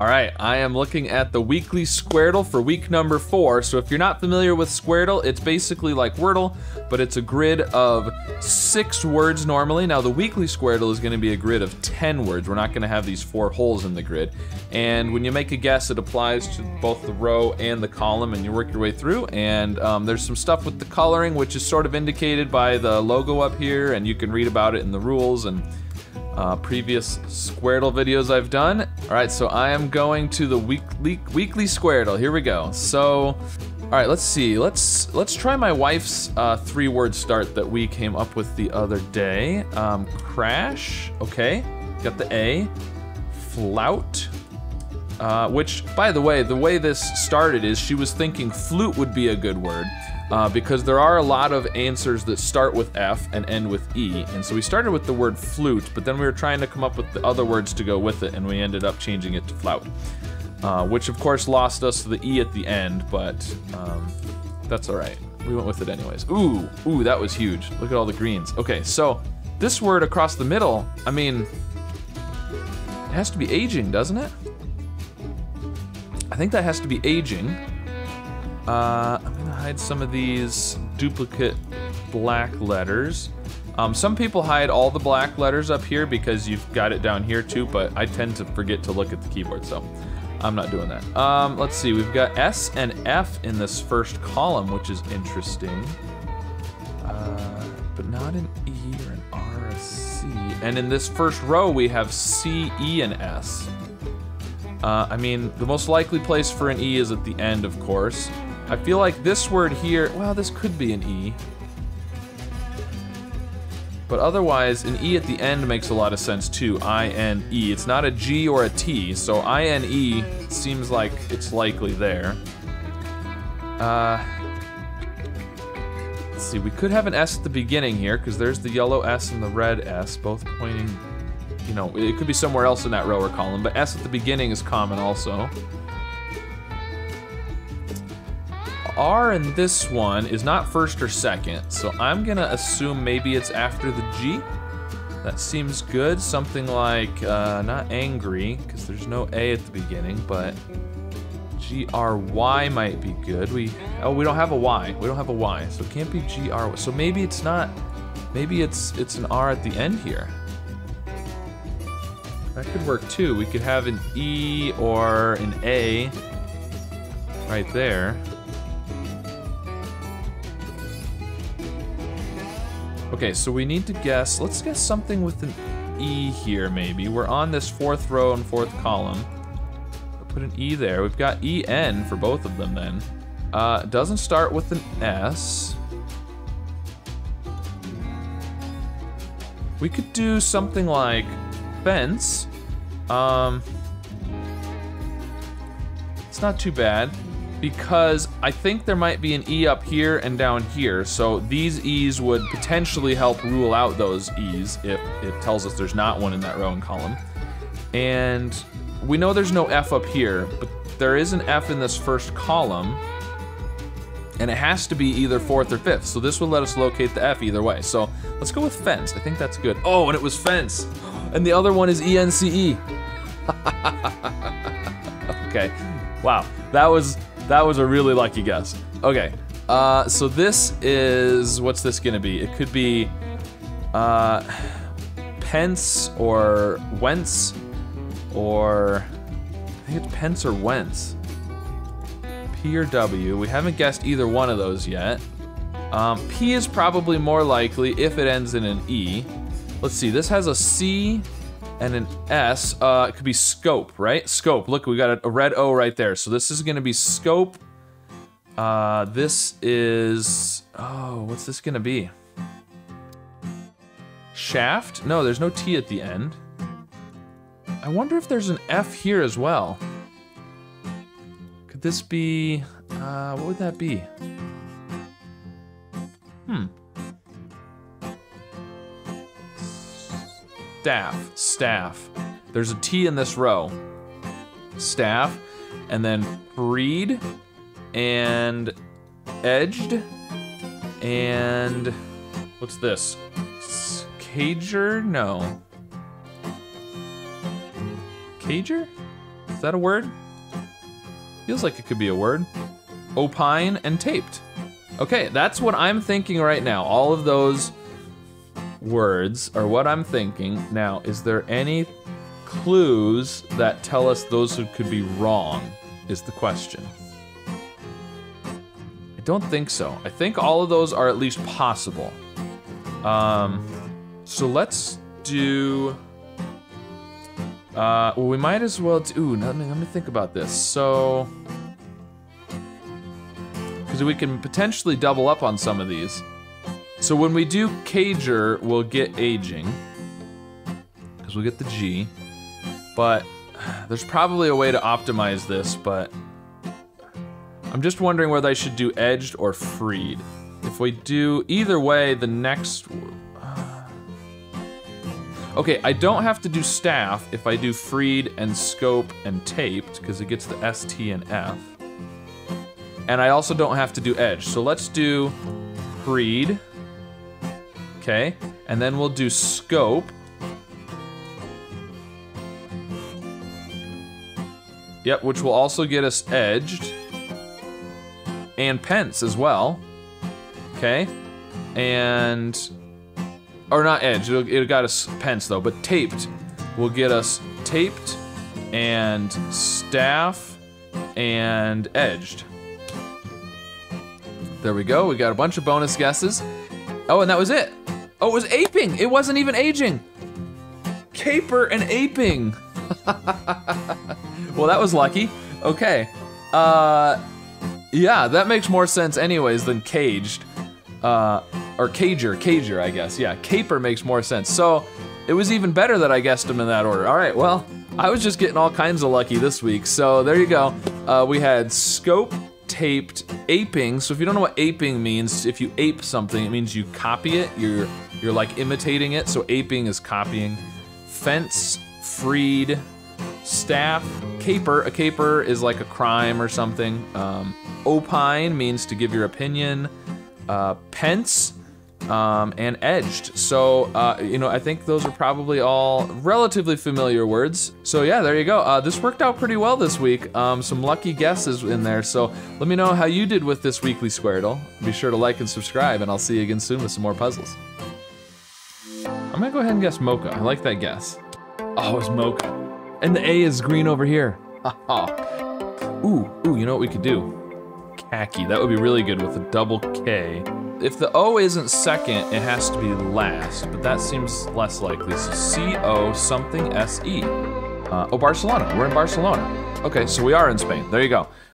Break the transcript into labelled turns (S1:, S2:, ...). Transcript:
S1: All right, I am looking at the weekly Squardle for week number four. So if you're not familiar with Squardle, it's basically like Wordle, but it's a grid of six words normally. Now the weekly Squardle is gonna be a grid of 10 words. We're not gonna have these four holes in the grid. And when you make a guess, it applies to both the row and the column and you work your way through. And um, there's some stuff with the coloring, which is sort of indicated by the logo up here and you can read about it in the rules and uh, previous Squardle videos I've done. All right, so I am going to the weekly weekly Squardle. Here we go. So, all right, let's see. Let's let's try my wife's uh, three-word start that we came up with the other day. Um, crash. Okay, got the A. Flout. Uh, which, by the way, the way this started is she was thinking flute would be a good word uh, because there are a lot of answers that start with F and end with E. And so we started with the word flute, but then we were trying to come up with the other words to go with it, and we ended up changing it to flout. Uh, which of course lost us the E at the end, but um, that's all right. We went with it anyways. Ooh, ooh, that was huge. Look at all the greens. Okay, so this word across the middle, I mean, it has to be aging, doesn't it? I think that has to be aging. Uh, I'm gonna hide some of these duplicate black letters. Um, some people hide all the black letters up here because you've got it down here too, but I tend to forget to look at the keyboard, so I'm not doing that. Um, let's see, we've got S and F in this first column, which is interesting. Uh, but not an E or an R or a C. And in this first row, we have C, E, and S. Uh, I mean, the most likely place for an E is at the end, of course. I feel like this word here, well, this could be an E. But otherwise, an E at the end makes a lot of sense too, I-N-E. It's not a G or a T, so I-N-E seems like it's likely there. Uh, let's see, we could have an S at the beginning here, because there's the yellow S and the red S, both pointing, you know, it could be somewhere else in that row or column, but S at the beginning is common also. R in this one is not first or second, so I'm gonna assume maybe it's after the G. That seems good. Something like, uh, not angry, because there's no A at the beginning, but G-R-Y might be good. We, oh, we don't have a Y. We don't have a Y, so it can't be G-R-Y. So maybe it's not, maybe it's, it's an R at the end here. That could work too. We could have an E or an A right there. Okay, so we need to guess, let's guess something with an E here maybe. We're on this fourth row and fourth column. Put an E there. We've got EN for both of them then. Uh, doesn't start with an S. We could do something like fence. Um, it's not too bad because I think there might be an E up here and down here. So these E's would potentially help rule out those E's if it tells us there's not one in that row and column. And we know there's no F up here, but there is an F in this first column. And it has to be either fourth or fifth. So this would let us locate the F either way. So let's go with fence. I think that's good. Oh, and it was fence. And the other one is E-N-C-E. okay. Wow. That was that was a really lucky guess. Okay, uh, so this is, what's this gonna be? It could be uh, Pence or Wentz or, I think it's Pence or Wentz. P or W, we haven't guessed either one of those yet. Um, P is probably more likely if it ends in an E. Let's see, this has a C and an S. Uh, it could be scope, right? Scope. Look, we got a, red O right there. So this is gonna be scope. Uh, this is, oh, what's this gonna be? Shaft? No, there's no T at the end. I wonder if there's an F here as well. Could this be, uh, what would that be? Hmm. Staff, staff. There's a T in this row. Staff, and then freed, and edged, and what's this? Cager? No. Cager? Is that a word? Feels like it could be a word. Opine and taped. Okay, that's what I'm thinking right now. All of those words are what I'm thinking. Now, is there any clues that tell us those who could be wrong? Is the question. I don't think so. I think all of those are at least possible. Um, so let's do. Uh, well, we might as well do. Ooh, let me let me think about this. So, because we can potentially double up on some of these. So when we do Cager, we'll get aging. Because we'll get the G. But there's probably a way to optimize this, but I'm just wondering whether I should do edged or freed. If we do either way, the next. Uh, okay, I don't have to do staff if I do freed and scope and taped, because it gets the S, T, and F. And I also don't have to do edge. So let's do freed. Okay, and then we'll do scope. Yep, which will also get us edged. And pence as well. Okay, and or not edge. It'll, it got us pence though, but taped will get us taped and staff and edged. There we go. We got a bunch of bonus guesses. Oh, and that was it. Oh, it was aping. It wasn't even aging. Caper and aping. well, that was lucky. Okay. Uh, yeah, that makes more sense anyways than caged. Uh, or cager, cager, I guess. Yeah, caper makes more sense. So it was even better that I guessed them in that order. All right, well, I was just getting all kinds of lucky this week. So there you go. Uh, we had scope, taped, aping. So if you don't know what aping means, if you ape something, it means you copy it. You're you're like imitating it. So aping is copying. Fence, freed, staff, caper. A caper is like a crime or something. Um, opine means to give your opinion. Uh, pence um, and edged. So, uh, you know, I think those are probably all relatively familiar words. So yeah, there you go. Uh, this worked out pretty well this week. Um, some lucky guesses in there. So let me know how you did with this weekly Squardle. Be sure to like and subscribe, and I'll see you again soon with some more puzzles. I'm gonna go ahead and guess mocha. I like that guess. Oh, it's mocha. And the A is green over here. ooh, ooh, you know what we could do? Khaki. That would be really good with a double K. If the O isn't second, it has to be last, but that seems less likely. So C-O something S-E. Uh, oh, Barcelona. We're in Barcelona. Okay, so we are in Spain. There you go.